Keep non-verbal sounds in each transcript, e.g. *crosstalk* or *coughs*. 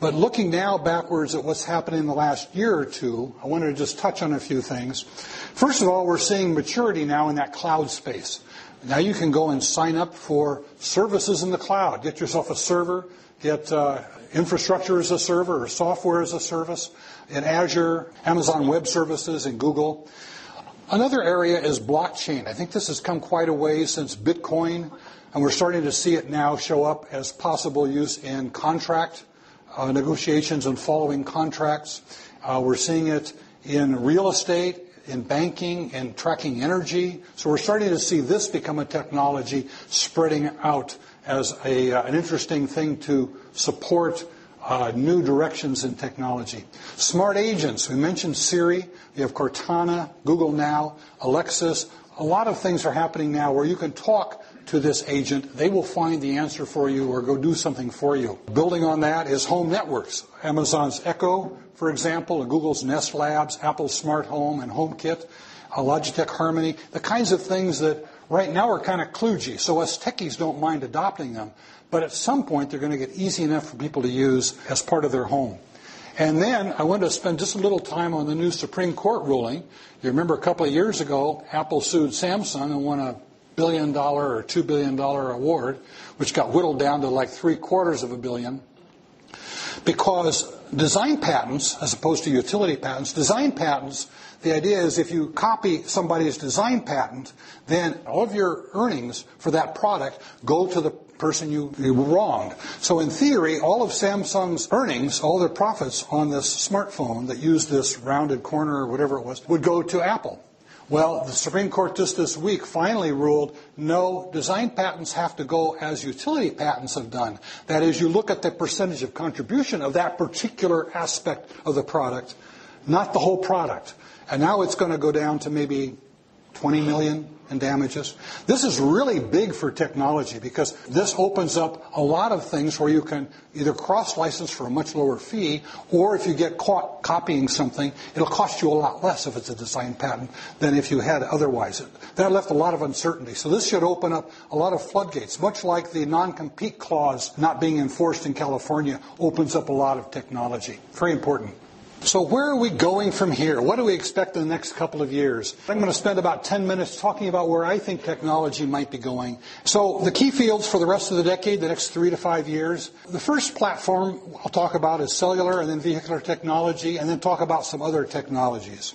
But looking now backwards at what's happened in the last year or two, I wanted to just touch on a few things. First of all, we're seeing maturity now in that cloud space. Now you can go and sign up for services in the cloud. Get yourself a server, get uh, infrastructure as a server or software as a service in Azure, Amazon Web Services, and Google. Another area is blockchain. I think this has come quite a way since Bitcoin, and we're starting to see it now show up as possible use in contract uh, negotiations and following contracts. Uh, we're seeing it in real estate in banking and tracking energy. So we're starting to see this become a technology spreading out as a, uh, an interesting thing to support new directions in technology. Smart agents. We mentioned Siri. We have Cortana, Google Now, Alexa. A lot of things are happening now where you can talk to this agent. They will find the answer for you or go do something for you. Building on that is home networks. Amazon's Echo for example, Google's Nest Labs, Apple's Smart Home and HomeKit, uh, Logitech Harmony, the kinds of things that right now are kind of kludgy. So us techies don't mind adopting them, but at some point they're going to get easy enough for people to use as part of their home. And then I want to spend just a little time on the new Supreme Court ruling. You remember a couple of years ago, Apple sued Samsung and won a billion dollar or two billion dollar award, which got whittled down to like three quarters of a billion because design patents, as opposed to utility patents, design patents, the idea is if you copy somebody's design patent, then all of your earnings for that product go to the person you, you wronged. So in theory, all of Samsung's earnings, all their profits on this smartphone that used this rounded corner or whatever it was, would go to Apple. Well, the Supreme Court just this week finally ruled no, design patents have to go as utility patents have done. That is, you look at the percentage of contribution of that particular aspect of the product, not the whole product. And now it's going to go down to maybe 20 million in damages. This is really big for technology because this opens up a lot of things where you can either cross license for a much lower fee, or if you get caught copying something, it'll cost you a lot less if it's a design patent than if you had otherwise. That left a lot of uncertainty. So this should open up a lot of floodgates, much like the non-compete clause not being enforced in California opens up a lot of technology. Very important. So where are we going from here? What do we expect in the next couple of years? I'm going to spend about 10 minutes talking about where I think technology might be going. So the key fields for the rest of the decade, the next three to five years. The first platform I'll talk about is cellular and then vehicular technology and then talk about some other technologies.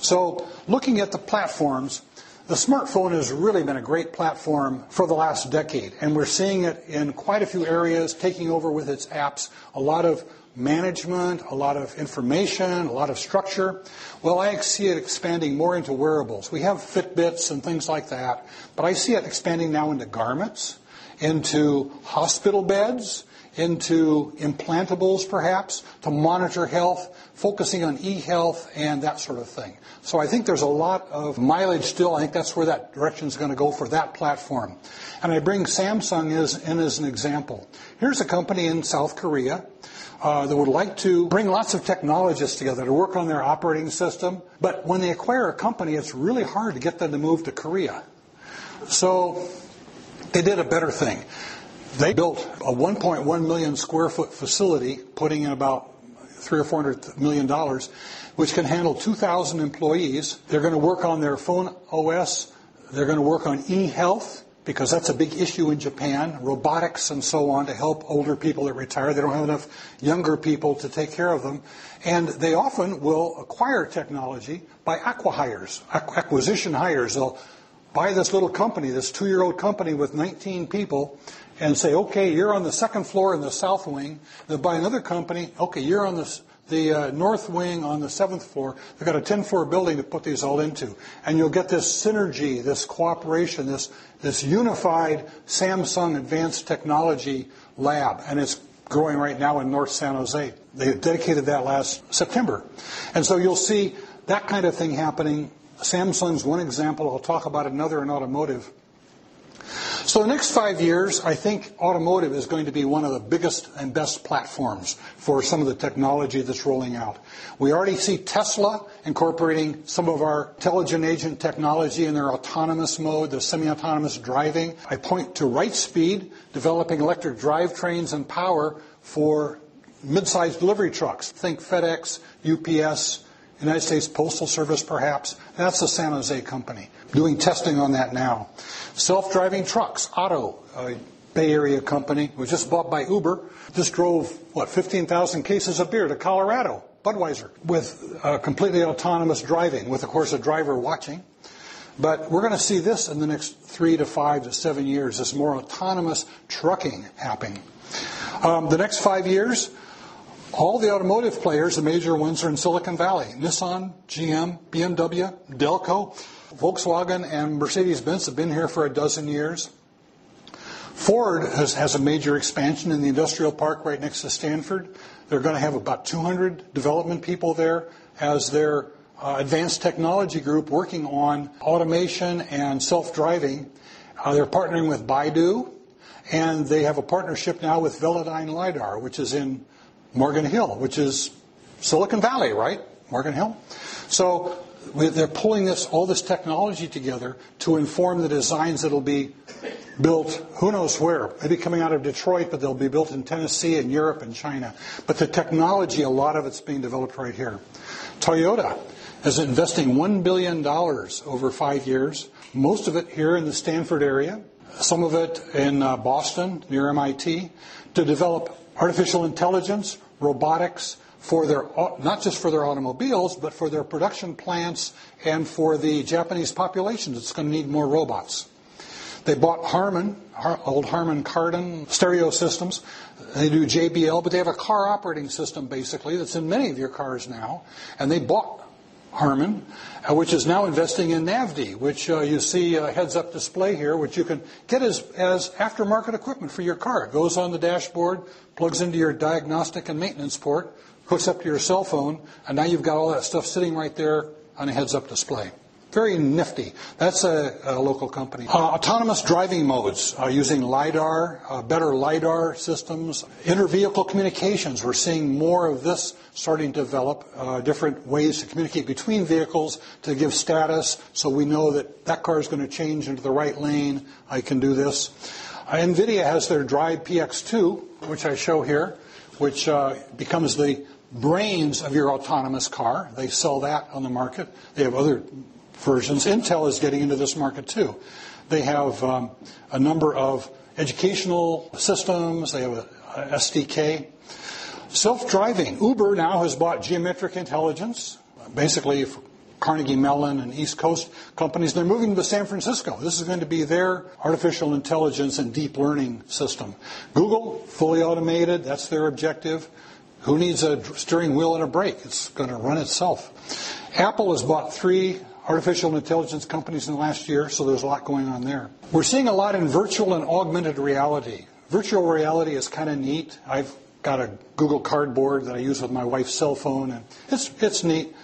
So looking at the platforms, the smartphone has really been a great platform for the last decade, and we're seeing it in quite a few areas, taking over with its apps a lot of management, a lot of information, a lot of structure. Well, I see it expanding more into wearables. We have Fitbits and things like that, but I see it expanding now into garments, into hospital beds, into implantables perhaps, to monitor health, focusing on e-health and that sort of thing. So I think there's a lot of mileage still. I think that's where that direction is going to go for that platform. And I bring Samsung in as an example. Here's a company in South Korea uh, that would like to bring lots of technologists together to work on their operating system. But when they acquire a company, it's really hard to get them to move to Korea. So they did a better thing. They built a 1.1 million square foot facility, putting in about three or four hundred million dollars, which can handle 2,000 employees. They're going to work on their phone OS. They're going to work on e-health because that's a big issue in Japan, robotics and so on to help older people that retire. They don't have enough younger people to take care of them. And they often will acquire technology by acquihires, acquisition hires. They'll buy this little company, this two-year-old company with 19 people, and say, okay, you're on the second floor in the south wing. They'll buy another company, okay, you're on the the uh, north wing on the seventh floor. They've got a 10 floor building to put these all into. And you'll get this synergy, this cooperation, this, this unified Samsung Advanced Technology Lab. And it's growing right now in North San Jose. They dedicated that last September. And so you'll see that kind of thing happening. Samsung's one example. I'll talk about another in automotive. So the next five years, I think automotive is going to be one of the biggest and best platforms for some of the technology that's rolling out. We already see Tesla incorporating some of our intelligent agent technology in their autonomous mode, the semi-autonomous driving. I point to Wrightspeed developing electric drivetrains and power for mid-sized delivery trucks. Think FedEx, UPS, United States Postal Service perhaps. That's a San Jose company doing testing on that now. Self-driving trucks, Otto, a Bay Area company, was just bought by Uber. Just drove, what, 15,000 cases of beer to Colorado, Budweiser, with uh, completely autonomous driving, with, of course, a driver watching. But we're going to see this in the next three to five to seven years, this more autonomous trucking happening. Um, the next five years, all the automotive players, the major ones, are in Silicon Valley. Nissan, GM, BMW, Delco, Volkswagen, and Mercedes-Benz have been here for a dozen years. Ford has, has a major expansion in the industrial park right next to Stanford. They're going to have about 200 development people there as their uh, advanced technology group working on automation and self-driving. Uh, they're partnering with Baidu, and they have a partnership now with Velodyne LiDAR, which is in Morgan Hill, which is Silicon Valley, right? Morgan Hill. So they're pulling this all this technology together to inform the designs that'll be built who knows where. Maybe coming out of detroit but they'll be built in tennessee and europe and china. But the technology a lot of it's being developed right here. Toyota is investing $1 billion over five years, most of it here in the Stanford area, some of it in uh, Boston near MIT, to develop artificial intelligence, robotics, for their, not just for their automobiles, but for their production plants and for the Japanese population that's going to need more robots. They bought Harman, old Harman Kardon stereo systems. They do JBL, but they have a car operating system basically that's in many of your cars now. And they bought Harman, uh, which is now investing in Navdy, which uh, you see a heads-up display here, which you can get as, as aftermarket equipment for your car. It goes on the dashboard, plugs into your diagnostic and maintenance port, hooks up to your cell phone, and now you've got all that stuff sitting right there on a heads-up display. Very nifty. That's a, a local company. Uh, autonomous driving modes uh, using LIDAR, uh, better LIDAR systems, inter-vehicle communications. We're seeing more of this starting to develop, uh, different ways to communicate between vehicles to give status so we know that that car is going to change into the right lane. I can do this. Uh, NVIDIA has their Drive PX2, which I show here, which uh, becomes the brains of your autonomous car. They sell that on the market. They have other versions. Intel is getting into this market too. They have um, a number of educational systems. They have a, a SDK. Self-driving. Uber now has bought Geometric Intelligence, basically Carnegie Mellon and East Coast companies. They're moving to San Francisco. This is going to be their artificial intelligence and deep learning system. Google, fully automated. That's their objective. Who needs a steering wheel and a brake? It's going to run itself. Apple has bought three artificial intelligence companies in the last year, so there's a lot going on there. We're seeing a lot in virtual and augmented reality. Virtual reality is kind of neat. I've got a Google Cardboard that I use with my wife's cell phone, and it's, it's neat.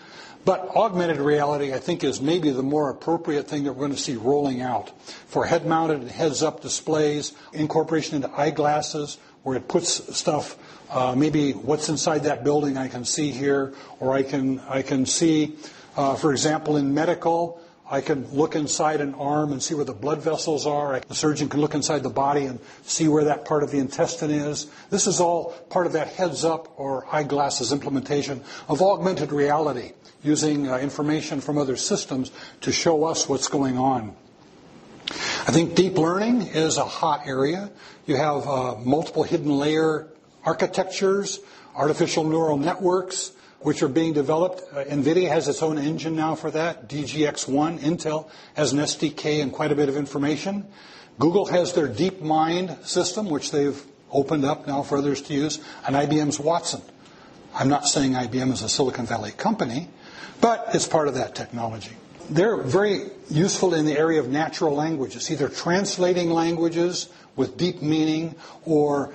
But augmented reality, I think, is maybe the more appropriate thing that we're going to see rolling out for head mounted and heads up displays, incorporation into eyeglasses, where it puts stuff, uh, maybe what's inside that building I can see here, or I can, I can see uh, for example, in medical, I can look inside an arm and see where the blood vessels are. The surgeon can look inside the body and see where that part of the intestine is. This is all part of that heads up or eyeglasses implementation of augmented reality using uh, information from other systems to show us what's going on. I think deep learning is a hot area. You have uh, multiple hidden layer architectures, artificial neural networks, which are being developed. Uh, NVIDIA has its own engine now for that, DGX-1. Intel has an SDK and quite a bit of information. Google has their DeepMind system, which they've opened up now for others to use, and IBM's Watson. I'm not saying IBM is a Silicon Valley company, but it's part of that technology. They're very useful in the area of natural languages, either translating languages with deep meaning or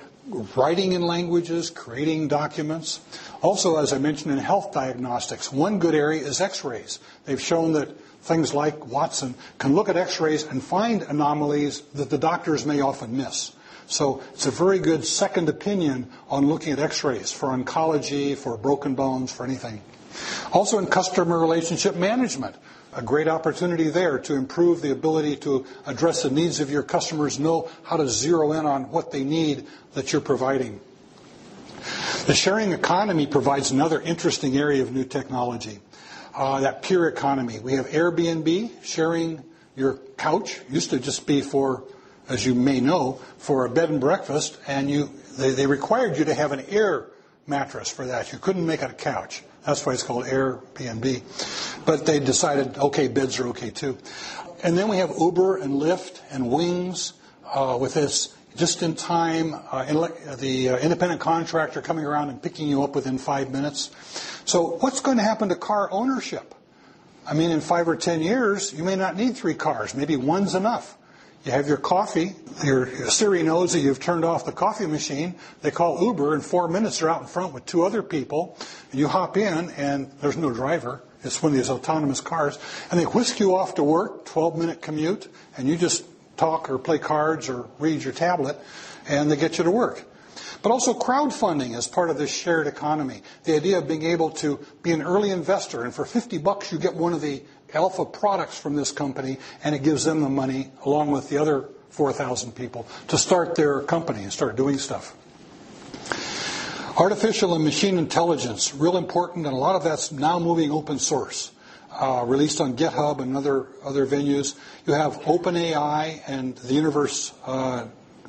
writing in languages, creating documents. Also, as I mentioned in health diagnostics, one good area is x-rays. They've shown that things like Watson can look at x-rays and find anomalies that the doctors may often miss. So it's a very good second opinion on looking at x-rays for oncology, for broken bones, for anything. Also in customer relationship management, a great opportunity there to improve the ability to address the needs of your customers, know how to zero in on what they need that you're providing. The sharing economy provides another interesting area of new technology. Uh, that peer economy. We have Airbnb sharing your couch. Used to just be for, as you may know, for a bed and breakfast, and you they, they required you to have an air mattress for that. You couldn't make it a couch. That's why it's called Airbnb. But they decided, okay, beds are okay too. And then we have Uber and Lyft and Wingz uh, with this just in time, uh, the uh, independent contractor coming around and picking you up within five minutes. So, what's going to happen to car ownership? I mean, in five or ten years, you may not need three cars. Maybe one's enough. You have your coffee. Your Siri knows that you've turned off the coffee machine. They call Uber. In four minutes, they're out in front with two other people. And you hop in, and there's no driver. It's one of these autonomous cars. And they whisk you off to work, 12 minute commute, and you just talk or play cards or read your tablet, and they get you to work. But also crowdfunding is part of this shared economy. The idea of being able to be an early investor, and for 50 bucks you get one of the alpha products from this company, and it gives them the money along with the other 4,000 people to start their company and start doing stuff. Artificial and machine intelligence, real important, and a lot of that's now moving open source. Uh, released on GitHub and other other venues. You have OpenAI and the Universe uh,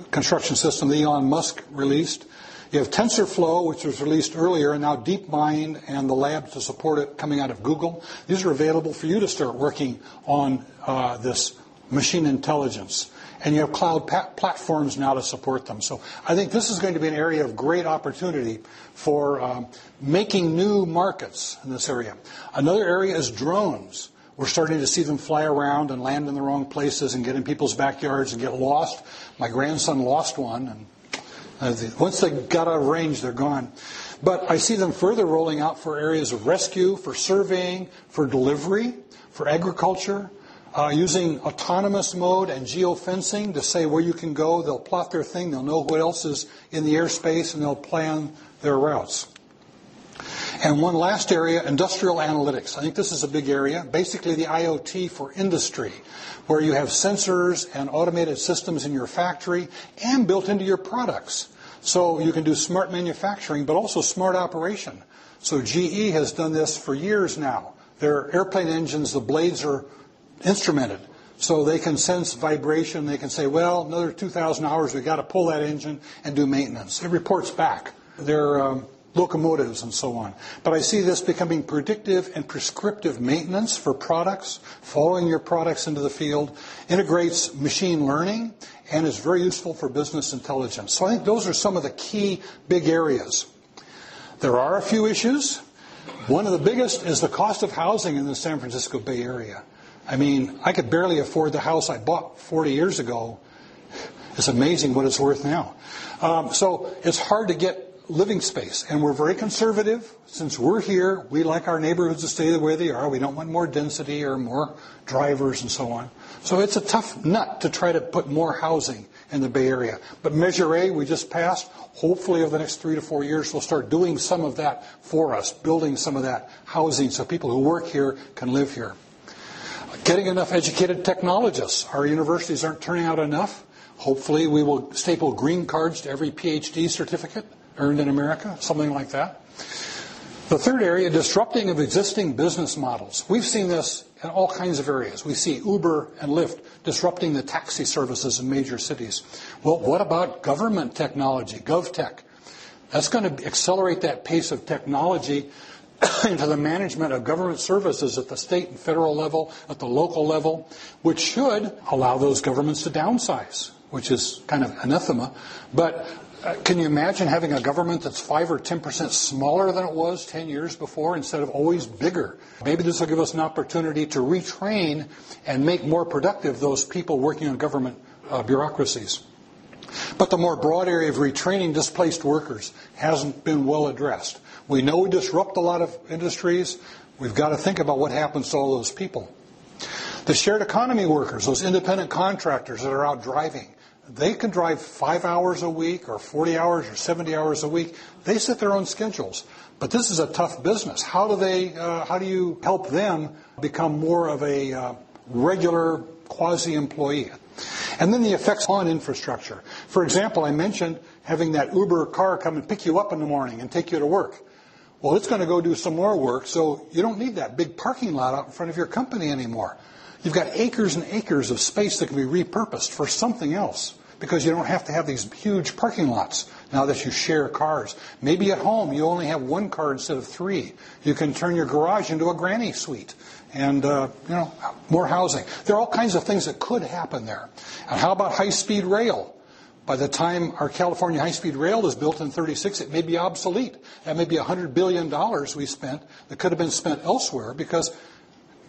construction system that Elon Musk released. You have TensorFlow, which was released earlier, and now DeepMind and the lab to support it coming out of Google. These are available for you to start working on uh, this machine intelligence. And you have cloud platforms now to support them. So I think this is going to be an area of great opportunity for um, making new markets in this area. Another area is drones. We're starting to see them fly around and land in the wrong places and get in people's backyards and get lost. My grandson lost one, and once they got out of range, they're gone. But I see them further rolling out for areas of rescue, for surveying, for delivery, for agriculture, uh, using autonomous mode and geofencing to say where you can go. They'll plot their thing, they'll know what else is in the airspace, and they'll plan their routes. And one last area, industrial analytics. I think this is a big area. Basically, the IoT for industry where you have sensors and automated systems in your factory and built into your products. So you can do smart manufacturing, but also smart operation. So GE has done this for years now. Their airplane engines, the blades are instrumented. So they can sense vibration. They can say, well, another 2,000 hours, we've got to pull that engine and do maintenance. It reports back. They're um, locomotives and so on. But I see this becoming predictive and prescriptive maintenance for products, following your products into the field, integrates machine learning, and is very useful for business intelligence. So I think those are some of the key big areas. There are a few issues. One of the biggest is the cost of housing in the San Francisco Bay Area. I mean, I could barely afford the house I bought 40 years ago. It's amazing what it's worth now. Um, so it's hard to get living space. And we're very conservative. Since we're here, we like our neighborhoods to stay the way they are. We don't want more density or more drivers and so on. So it's a tough nut to try to put more housing in the Bay Area. But Measure A, we just passed. Hopefully, over the next three to four years, we'll start doing some of that for us, building some of that housing so people who work here can live here. Getting enough educated technologists. Our universities aren't turning out enough. Hopefully, we will staple green cards to every PhD certificate earned in America, something like that. The third area, disrupting of existing business models. We've seen this in all kinds of areas. We see Uber and Lyft disrupting the taxi services in major cities. Well, what about government technology, GovTech? That's going to accelerate that pace of technology *coughs* into the management of government services at the state and federal level, at the local level, which should allow those governments to downsize, which is kind of anathema. But can you imagine having a government that's 5 or 10% smaller than it was 10 years before instead of always bigger? Maybe this will give us an opportunity to retrain and make more productive those people working on government uh, bureaucracies. But the more broad area of retraining displaced workers hasn't been well addressed. We know we disrupt a lot of industries. We've got to think about what happens to all those people. The shared economy workers, those independent contractors that are out driving, they can drive five hours a week or 40 hours or 70 hours a week. They set their own schedules. But this is a tough business. How do they, uh, how do you help them become more of a uh, regular quasi-employee? And then the effects on infrastructure. For example, I mentioned having that Uber car come and pick you up in the morning and take you to work. Well, it's going to go do some more work, so you don't need that big parking lot out in front of your company anymore. You've got acres and acres of space that can be repurposed for something else because you don't have to have these huge parking lots now that you share cars. Maybe at home you only have one car instead of three. You can turn your garage into a granny suite and uh, you know more housing. There are all kinds of things that could happen there. And how about high-speed rail? By the time our California high-speed rail is built in 36, it may be obsolete. That may be $100 billion we spent that could have been spent elsewhere because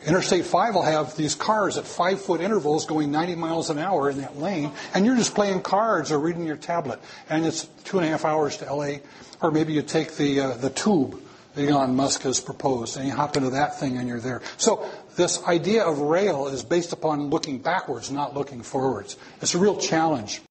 Interstate 5 will have these cars at five foot intervals going 90 miles an hour in that lane, and you're just playing cards or reading your tablet. And it's two and a half hours to LA. Or maybe you take the, uh, the tube that Elon Musk has proposed, and you hop into that thing and you're there. So this idea of rail is based upon looking backwards, not looking forwards. It's a real challenge.